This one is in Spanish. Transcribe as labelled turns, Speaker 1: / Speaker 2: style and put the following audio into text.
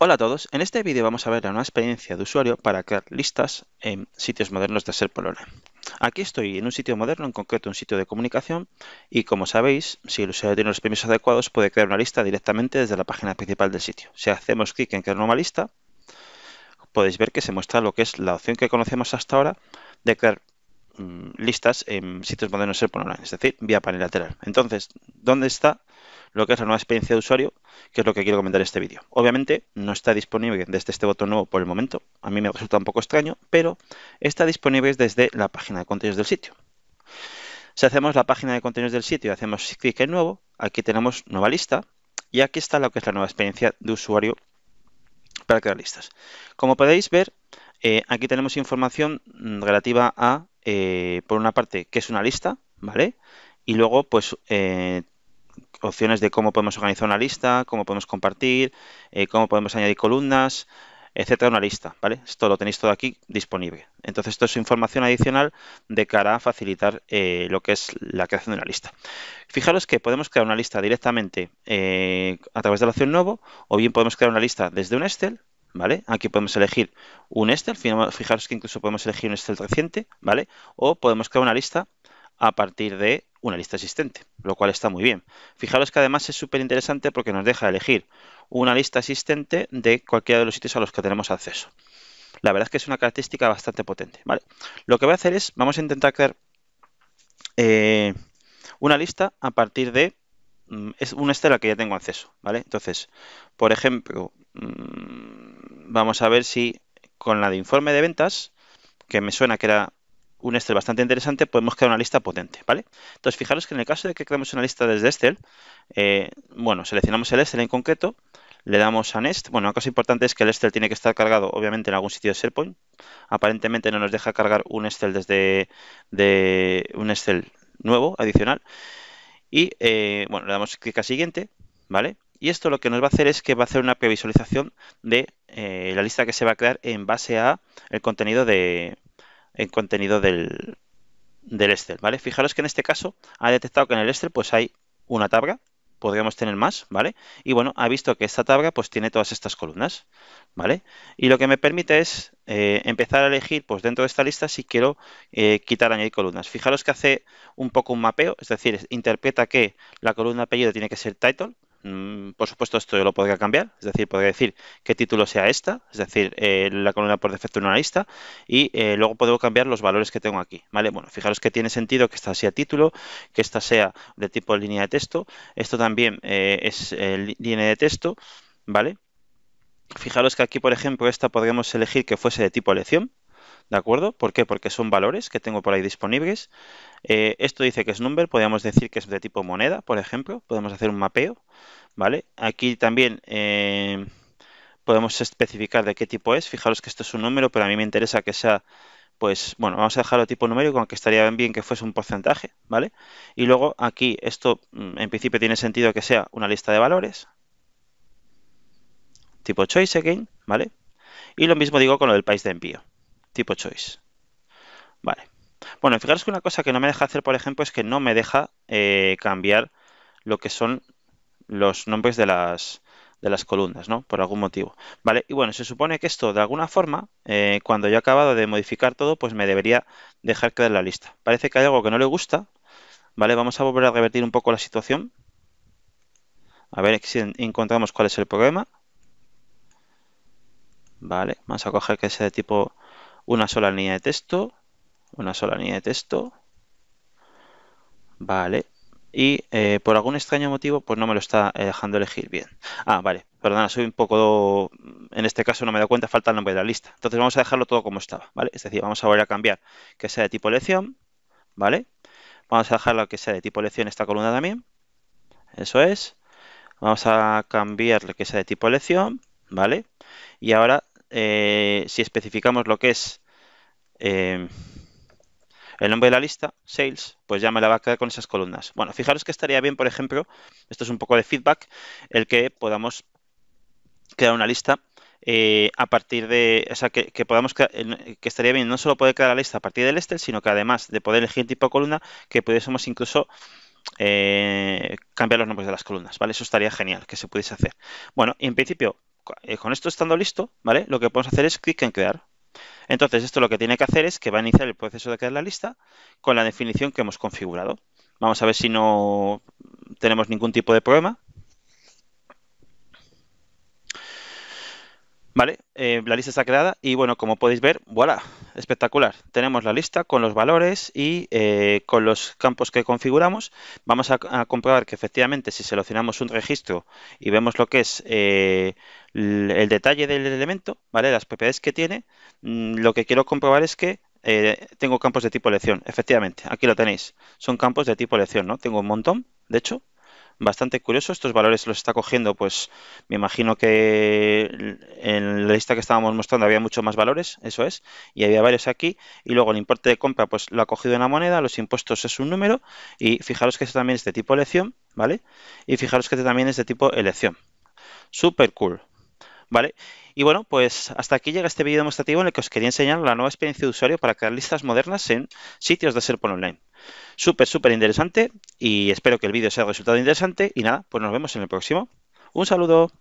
Speaker 1: Hola a todos, en este vídeo vamos a ver la nueva experiencia de usuario para crear listas en sitios modernos de SERP Online. Aquí estoy en un sitio moderno, en concreto un sitio de comunicación y como sabéis, si el usuario tiene los permisos adecuados puede crear una lista directamente desde la página principal del sitio. Si hacemos clic en crear nueva lista, podéis ver que se muestra lo que es la opción que conocemos hasta ahora de crear listas en sitios modernos de SERP Online, es decir, vía panel lateral. Entonces, ¿dónde está lo que es la nueva experiencia de usuario, que es lo que quiero comentar en este vídeo. Obviamente no está disponible desde este botón nuevo por el momento, a mí me resulta un poco extraño, pero está disponible desde la página de contenidos del sitio. Si hacemos la página de contenidos del sitio y hacemos clic en nuevo, aquí tenemos nueva lista y aquí está lo que es la nueva experiencia de usuario para crear listas. Como podéis ver, eh, aquí tenemos información relativa a, eh, por una parte, qué es una lista, ¿vale? Y luego, pues, eh, opciones de cómo podemos organizar una lista, cómo podemos compartir, eh, cómo podemos añadir columnas, etcétera, una lista, ¿vale? Esto lo tenéis todo aquí disponible. Entonces, esto es información adicional de cara a facilitar lo que es la creación de una lista. Fijaros que podemos crear una lista directamente a través de la opción nuevo, o bien podemos crear una lista desde un Excel, ¿vale? Aquí podemos elegir un Excel, fijaros que incluso podemos elegir un Excel reciente, ¿vale? O podemos crear una lista a partir de una lista existente, lo cual está muy bien. Fijaros que además es súper interesante porque nos deja elegir una lista existente de cualquiera de los sitios a los que tenemos acceso. La verdad es que es una característica bastante potente. ¿vale? Lo que voy a hacer es, vamos a intentar crear eh, una lista a partir de mm, es una estela que ya tengo acceso. ¿vale? Entonces, por ejemplo, mm, vamos a ver si con la de informe de ventas, que me suena que era un Excel bastante interesante, podemos crear una lista potente, ¿vale? Entonces, fijaros que en el caso de que creemos una lista desde Excel, eh, bueno, seleccionamos el Excel en concreto, le damos a Nest. Bueno, una cosa importante es que el Excel tiene que estar cargado, obviamente, en algún sitio de SharePoint. Aparentemente no nos deja cargar un Excel desde de un Excel nuevo, adicional. Y, eh, bueno, le damos clic a siguiente, ¿vale? Y esto lo que nos va a hacer es que va a hacer una previsualización de eh, la lista que se va a crear en base a el contenido de, el contenido del, del Excel, ¿vale? Fijaros que en este caso ha detectado que en el Excel pues hay una tabla, podríamos tener más, ¿vale? Y bueno, ha visto que esta tabla pues tiene todas estas columnas, ¿vale? Y lo que me permite es eh, empezar a elegir pues dentro de esta lista si quiero eh, quitar añadir columnas. Fijaros que hace un poco un mapeo, es decir, interpreta que la columna apellido tiene que ser title, por supuesto, esto lo podría cambiar, es decir, podría decir qué título sea esta, es decir, eh, la columna por defecto en una lista, y eh, luego puedo cambiar los valores que tengo aquí, ¿vale? Bueno, fijaros que tiene sentido que esta sea título, que esta sea de tipo línea de texto, esto también eh, es línea de texto, ¿vale? Fijaros que aquí, por ejemplo, esta podríamos elegir que fuese de tipo elección, ¿De acuerdo? ¿Por qué? Porque son valores que tengo por ahí disponibles. Eh, esto dice que es number, podríamos decir que es de tipo moneda, por ejemplo. Podemos hacer un mapeo, ¿vale? Aquí también eh, podemos especificar de qué tipo es. Fijaros que esto es un número, pero a mí me interesa que sea, pues, bueno, vamos a dejarlo tipo numérico, aunque estaría bien que fuese un porcentaje, ¿vale? Y luego aquí esto, mm, en principio, tiene sentido que sea una lista de valores. Tipo choice again, ¿vale? Y lo mismo digo con lo del país de envío tipo choice. Vale. Bueno, fijaros que una cosa que no me deja hacer, por ejemplo, es que no me deja eh, cambiar lo que son los nombres de las, de las columnas, ¿no? Por algún motivo. Vale, y bueno, se supone que esto, de alguna forma, eh, cuando yo he acabado de modificar todo, pues me debería dejar crear la lista. Parece que hay algo que no le gusta, ¿vale? Vamos a volver a revertir un poco la situación. A ver si encontramos cuál es el problema. Vale, vamos a coger que sea de tipo una sola línea de texto, una sola línea de texto, vale, y eh, por algún extraño motivo pues no me lo está eh, dejando elegir bien. Ah, vale, perdona, soy un poco, en este caso no me he dado cuenta, falta el nombre de la lista. Entonces vamos a dejarlo todo como estaba, ¿vale? Es decir, vamos a volver a cambiar que sea de tipo elección, ¿vale? Vamos a dejarlo que sea de tipo elección esta columna también, eso es. Vamos a cambiarle que sea de tipo elección, ¿vale? Y ahora eh, si especificamos lo que es eh, el nombre de la lista, sales, pues ya me la va a quedar con esas columnas. Bueno, fijaros que estaría bien, por ejemplo, esto es un poco de feedback, el que podamos crear una lista eh, a partir de, o sea, que, podamos, que estaría bien no solo poder crear la lista a partir del Excel, sino que además de poder elegir tipo de columna, que pudiésemos incluso cambiar los nombres de las columnas, ¿vale? Eso estaría genial que se pudiese hacer. Bueno, y en principio eh, con esto estando listo, ¿vale? Lo que podemos hacer es clic en crear. Entonces, esto lo que tiene que hacer es que va a iniciar el proceso de crear la lista con la definición que hemos configurado. Vamos a ver si no tenemos ningún tipo de problema. Vale, eh, la lista está creada y bueno, como podéis ver, voilà, espectacular. Tenemos la lista con los valores y eh, con los campos que configuramos. Vamos a, comprobar que efectivamente si seleccionamos un registro y vemos lo que es eh, el, detalle del elemento, ¿vale? Las propiedades que tiene, mm, lo que quiero comprobar es que tengo campos de tipo elección. Efectivamente, aquí lo tenéis. Son campos de tipo elección, ¿no? Tengo un montón, de hecho, bastante curioso. Estos valores los está cogiendo, pues me imagino que en la lista que estábamos mostrando había muchos más valores, eso es, y había varios aquí. Y luego el importe de compra, pues lo ha cogido en la moneda, los impuestos es un número, y fijaros que este también es de tipo elección, ¿vale? Y fijaros que este también es de tipo elección. Super cool. ¿Vale? Y bueno, pues hasta aquí llega este vídeo demostrativo en el que os quería enseñar la nueva experiencia de usuario para crear listas modernas en sitios de SharePoint Online. Súper, súper interesante y espero que el vídeo sea resultado interesante y nada, pues nos vemos en el próximo. Un saludo.